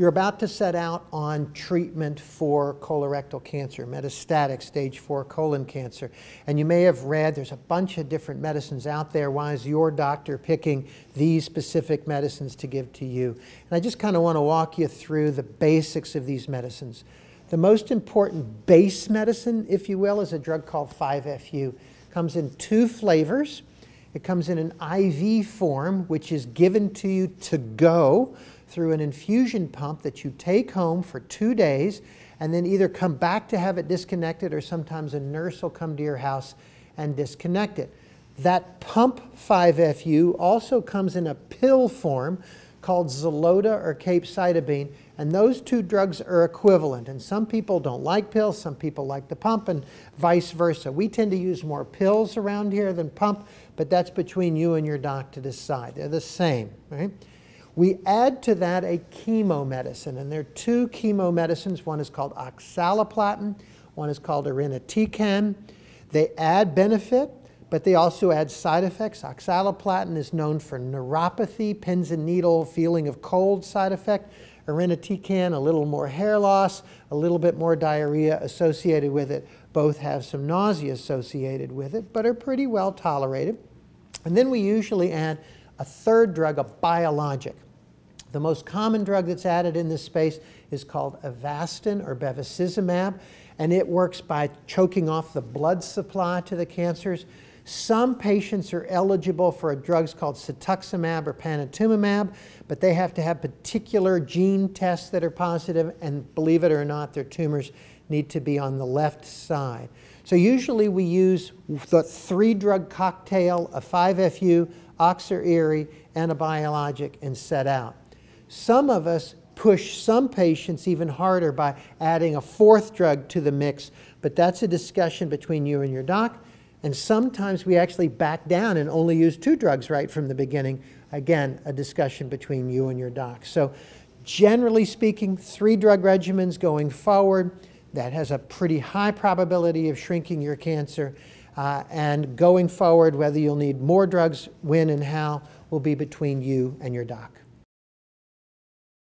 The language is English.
you're about to set out on treatment for colorectal cancer, metastatic stage 4 colon cancer. And you may have read there's a bunch of different medicines out there. Why is your doctor picking these specific medicines to give to you? And I just kind of want to walk you through the basics of these medicines. The most important base medicine, if you will, is a drug called 5-FU. Comes in two flavors. It comes in an IV form, which is given to you to go through an infusion pump that you take home for two days and then either come back to have it disconnected or sometimes a nurse will come to your house and disconnect it. That pump 5FU also comes in a pill form called Xeloda or capecitabine, and those two drugs are equivalent. And some people don't like pills, some people like the pump, and vice versa. We tend to use more pills around here than pump, but that's between you and your doc to decide. They're the same, right? We add to that a chemo medicine, and there are two chemo medicines. One is called oxaliplatin, one is called irinotecan. They add benefit, but they also add side effects. Oxaliplatin is known for neuropathy, pins and needle, feeling of cold side effect. Irinotecan, a little more hair loss, a little bit more diarrhea associated with it. Both have some nausea associated with it, but are pretty well tolerated. And then we usually add a third drug, a biologic. The most common drug that's added in this space is called Avastin or bevacizumab, and it works by choking off the blood supply to the cancers. Some patients are eligible for drugs called cetuximab or panitumumab, but they have to have particular gene tests that are positive, and believe it or not, their tumors need to be on the left side. So usually we use the three drug cocktail, a 5FU, Oxer and a biologic, and set out. Some of us push some patients even harder by adding a fourth drug to the mix, but that's a discussion between you and your doc. And sometimes we actually back down and only use two drugs right from the beginning. Again, a discussion between you and your doc. So generally speaking, three drug regimens going forward that has a pretty high probability of shrinking your cancer. Uh, and going forward, whether you'll need more drugs, when and how, will be between you and your doc.